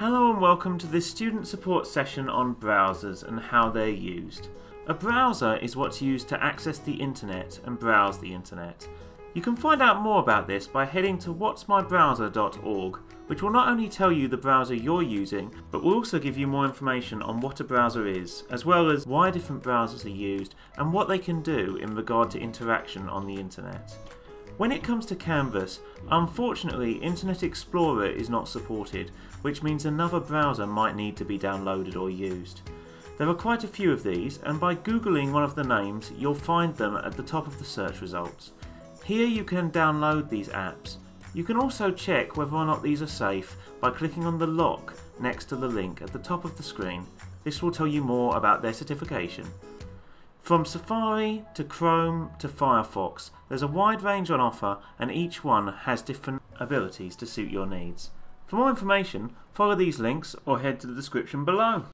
Hello and welcome to this student support session on browsers and how they're used. A browser is what's used to access the internet and browse the internet. You can find out more about this by heading to whatsmybrowser.org, which will not only tell you the browser you're using, but will also give you more information on what a browser is, as well as why different browsers are used and what they can do in regard to interaction on the internet. When it comes to Canvas, unfortunately Internet Explorer is not supported, which means another browser might need to be downloaded or used. There are quite a few of these, and by googling one of the names, you'll find them at the top of the search results. Here you can download these apps. You can also check whether or not these are safe by clicking on the lock next to the link at the top of the screen. This will tell you more about their certification. From Safari to Chrome to Firefox, there's a wide range on offer and each one has different abilities to suit your needs. For more information, follow these links or head to the description below.